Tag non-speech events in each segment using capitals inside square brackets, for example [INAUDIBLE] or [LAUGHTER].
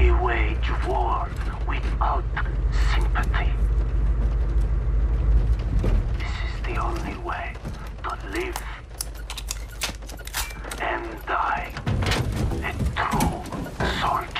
We wage war without sympathy. This is the only way to live and die a true soldier.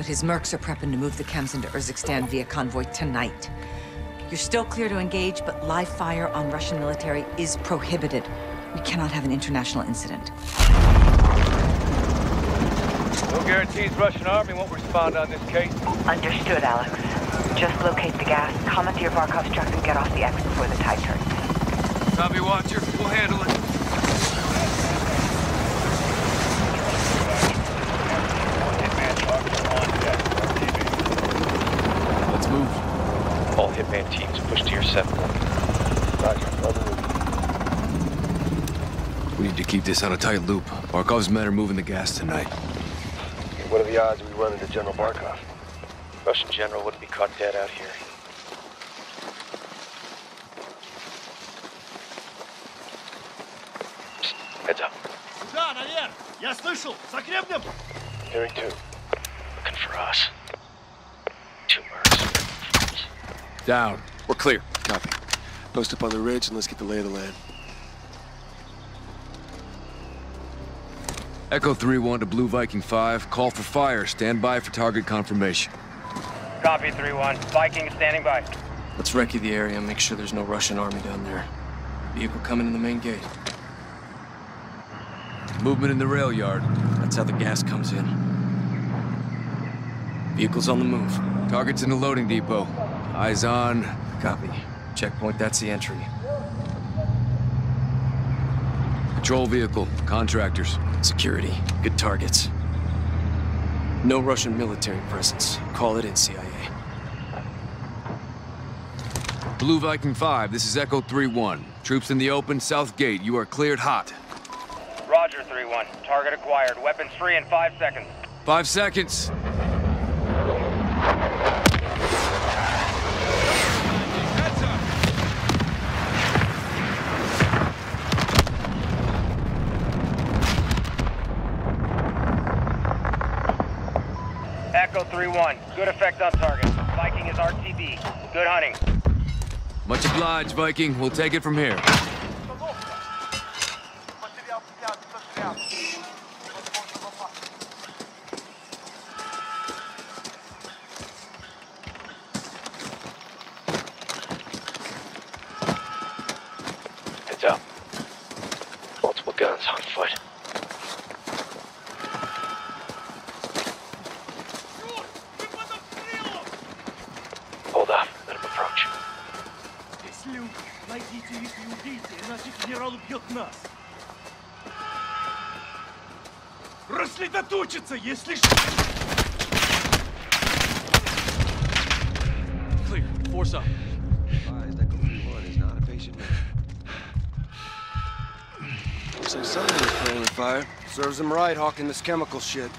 But his mercs are prepping to move the chems into Urzikstan via convoy tonight. You're still clear to engage, but live fire on Russian military is prohibited. We cannot have an international incident. No guarantees Russian army won't respond on this case. Understood, Alex. Just locate the gas, commandeer Barkov's truck, and get off the X before the tide turns. Copy, Watcher. We'll handle it. Let's move. All Hitman teams push to your 7 We need to keep this on a tight loop. Barkov's men are moving the gas tonight. What are the odds we run into General Barkov? Russian general wouldn't be caught dead out here. Psst, Heads up. Да, наверх! Я слышал! Закрепнем! Hearing two. Looking for us. Two mercs. Down. We're clear. Copy. Post up on the ridge and let's get the lay of the land. Echo 3-1 to Blue Viking 5. Call for fire. Stand by for target confirmation. Copy 3-1. Viking is standing by. Let's recce the area and make sure there's no Russian army down there. Vehicle coming in the main gate. Movement in the rail yard. That's how the gas comes in. Vehicle's on the move. Target's in the loading depot. Eyes on. Copy. Checkpoint, that's the entry. Patrol vehicle. Contractors. Security. Good targets. No Russian military presence. Call it in, CIA. Blue Viking 5, this is Echo 3-1. Troops in the open, south gate. You are cleared hot. Roger 3-1. Target acquired. Weapons free in five seconds. Five seconds. Echo 3-1. Good effect on target. Viking is RTB. Good hunting. Much obliged, Viking. We'll take it from here. Рассредоточиться, если что. Clear. Force up. Looks like somebody's playing with fire. Serves them right, hawking this chemical shit.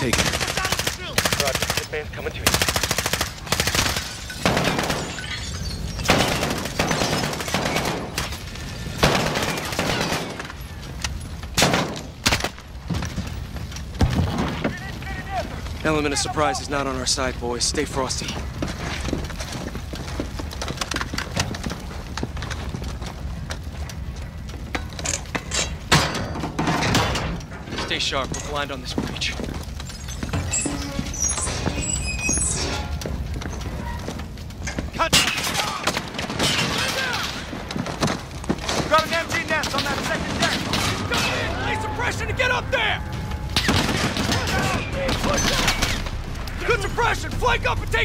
taken. Roger, hitman's coming to. Element of surprise is not on our side, boys. Stay frosty. Stay sharp. We're blind on this breach.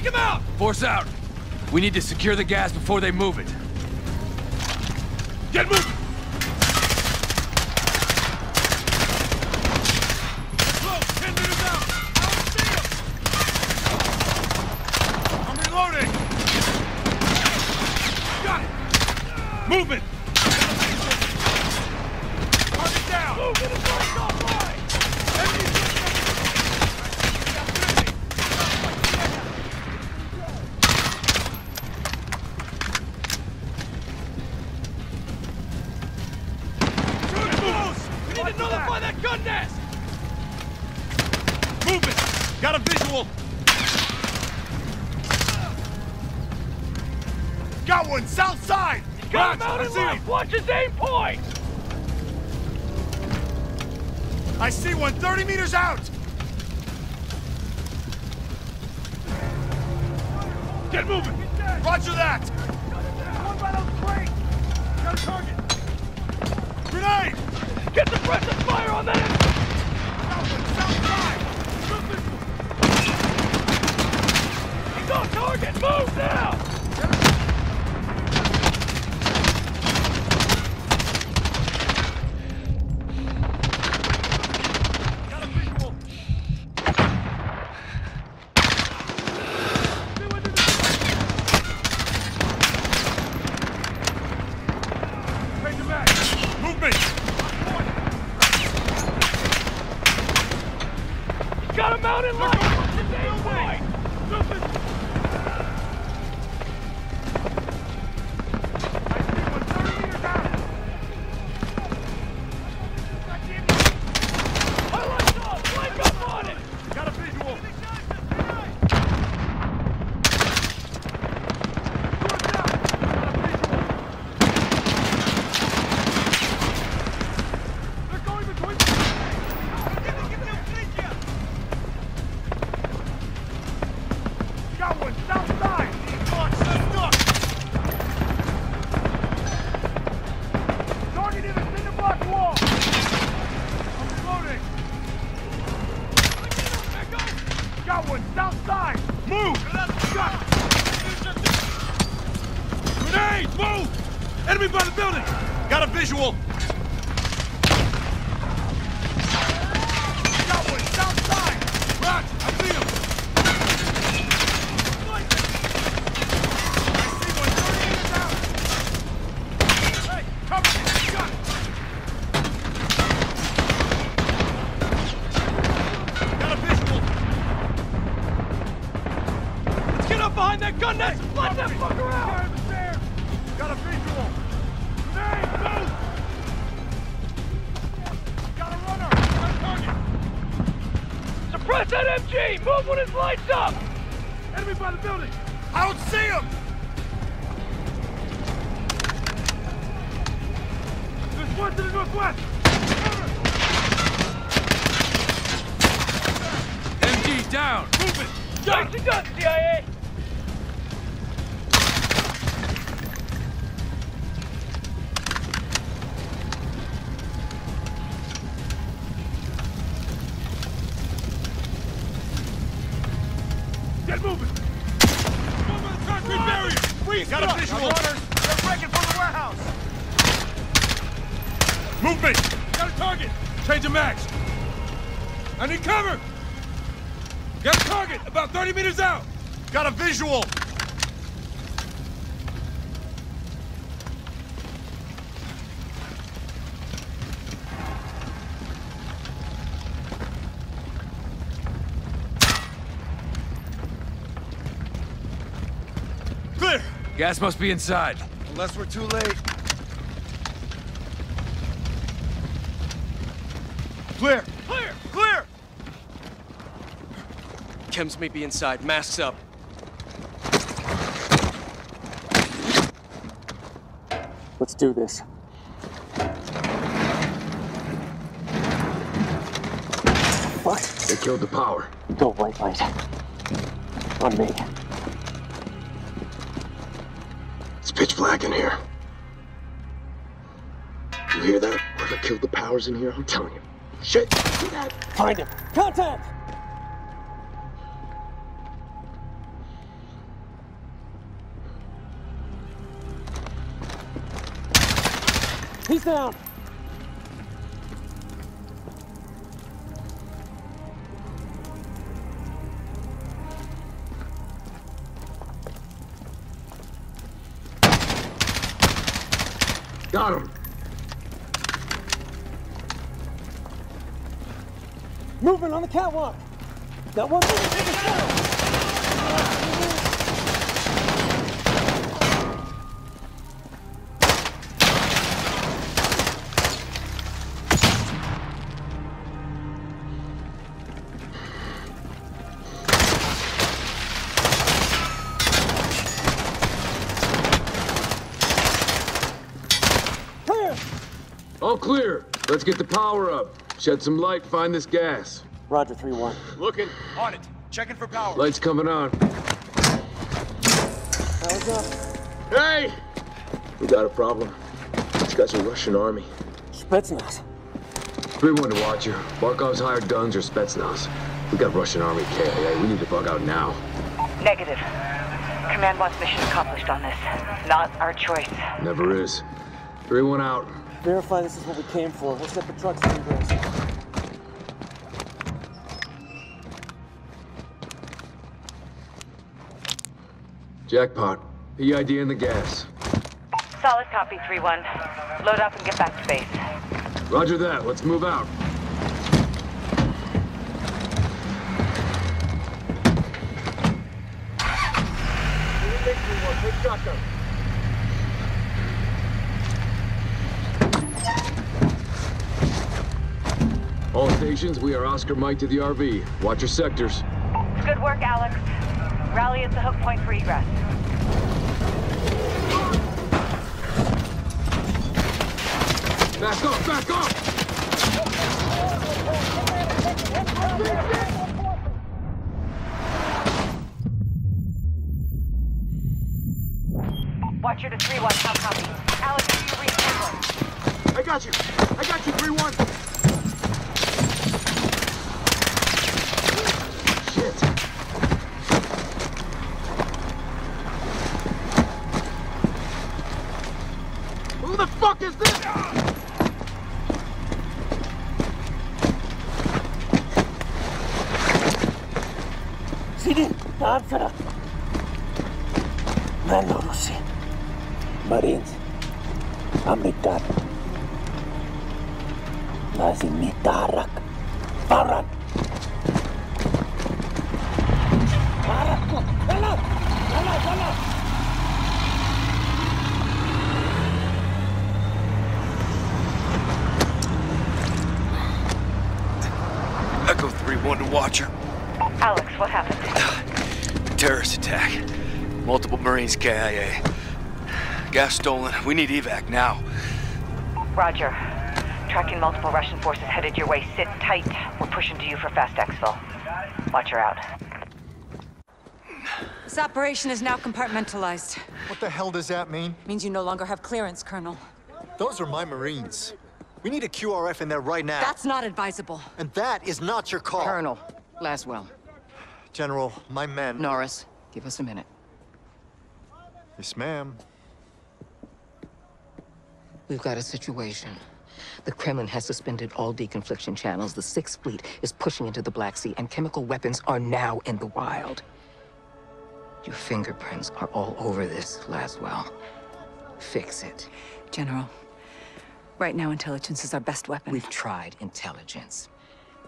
Take him out! Force out. We need to secure the gas before they move it. Get moving! Close! Ten meters out! I don't see him! I'm reloading! Got it! Movement! Target down! Move! Get his legs offline! Enemy Shoot close! We need to nullify that gun nest! Movement! Got a visual! Got one, south side! Got him out in left! Watch his aim point! I see one 30 meters out! Get moving! Roger that! One by those crates! Got a target! Grenade! Get the pressure fire on that! Move now! When up! Enemy by the building! I don't see him! There's one to the northwest! MG down. Move it! Nicely done, CIA! Get moving! Over the concrete barrier! Freeze! Got a visual! They're breaking from the warehouse! Movement! Got a target! Change of max! I need cover! Got a target about 30 meters out! Got a visual! Gas must be inside. Unless we're too late. Clear! Clear! Clear! Chems may be inside. Masks up. Let's do this. What? They killed the power. Go white light. On me. Black in here. You hear that? Whoever killed the powers in here, I'm telling you. Shit! See that? Find him. Contact! He's down. Got him. Movement on the catwalk. That one All clear. Let's get the power up. Shed some light, find this gas. Roger, 3-1. Looking. On it. Checking for power. Lights coming on. Power's up. Hey! We got a problem. These guys are Russian army. Spetsnaz. 3-1 to watch Watcher. Barkov's hired guns or Spetsnaz. We got Russian army KIA. We need to bug out now. Negative. Command wants mission accomplished on this. Not our choice. Never is. 3-1 out. Verify this is what we came for. We'll set the trucks in grace. Jackpot. PID in the gas. Solid copy, 3-1. Load up and get back to base. Roger that. Let's move out. All stations, we are Oscar Mike to the RV. Watch your sectors. Good work, Alex. Rally at the hook point for egress. Back off, back off! Watcher to 3-1, how copy? Alex, do you read? I got you! I got you, 3-1! Fuck is this? Answer. Mando Rusi. Marines. Amitat. Lazim mitarak. Barat. Echo 3-1 to Watcher. Alex, what happened? [SIGHS] Terrorist attack. Multiple Marines KIA. Gas stolen. We need evac now. Roger. Tracking multiple Russian forces headed your way. Sit tight. We're pushing to you for fast exfil. Watcher out. This operation is now compartmentalized. What the hell does that mean? Means you no longer have clearance, Colonel. Those are my Marines. We need a QRF in there right now. That's not advisable. And that is not your call. Colonel, Laswell. General, my men. Norris, give us a minute. Yes, ma'am. We've got a situation. The Kremlin has suspended all deconfliction channels. The Sixth Fleet is pushing into the Black Sea, and chemical weapons are now in the wild. Your fingerprints are all over this, Laswell. Fix it. General, right now intelligence is our best weapon. We've tried intelligence.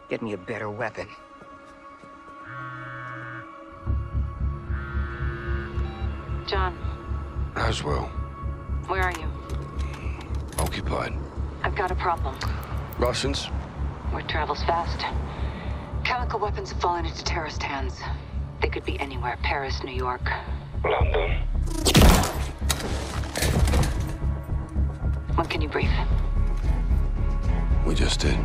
Get me a better weapon. John, Laswell, where are you? occupied. I've got a problem. Russians? Word travel's fast. Chemical weapons have fallen into terrorist hands. They could be anywhere. Paris, New York. London. When can you brief? We just did.